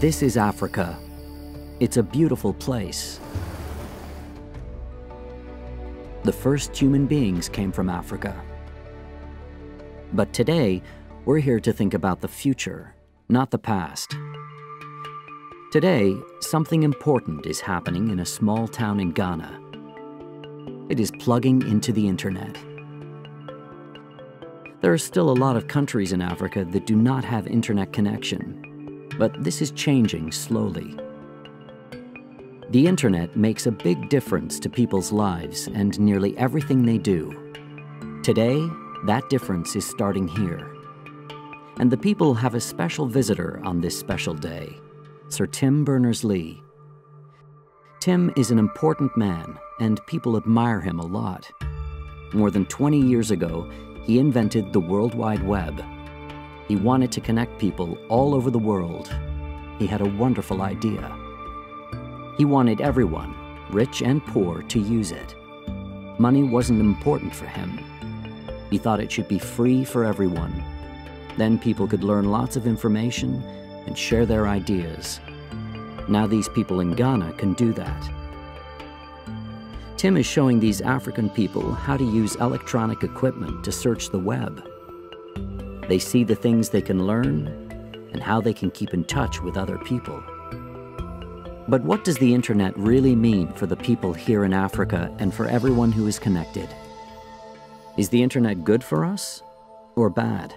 This is Africa. It's a beautiful place. The first human beings came from Africa. But today, we're here to think about the future, not the past. Today, something important is happening in a small town in Ghana. It is plugging into the internet. There are still a lot of countries in Africa that do not have internet connection, but this is changing slowly. The internet makes a big difference to people's lives and nearly everything they do. Today, that difference is starting here. And the people have a special visitor on this special day, Sir Tim Berners-Lee. Tim is an important man, and people admire him a lot. More than 20 years ago, he invented the World Wide Web. He wanted to connect people all over the world. He had a wonderful idea. He wanted everyone, rich and poor, to use it. Money wasn't important for him. He thought it should be free for everyone. Then people could learn lots of information and share their ideas. Now these people in Ghana can do that. Tim is showing these African people how to use electronic equipment to search the web. They see the things they can learn and how they can keep in touch with other people. But what does the internet really mean for the people here in Africa and for everyone who is connected? Is the internet good for us or bad?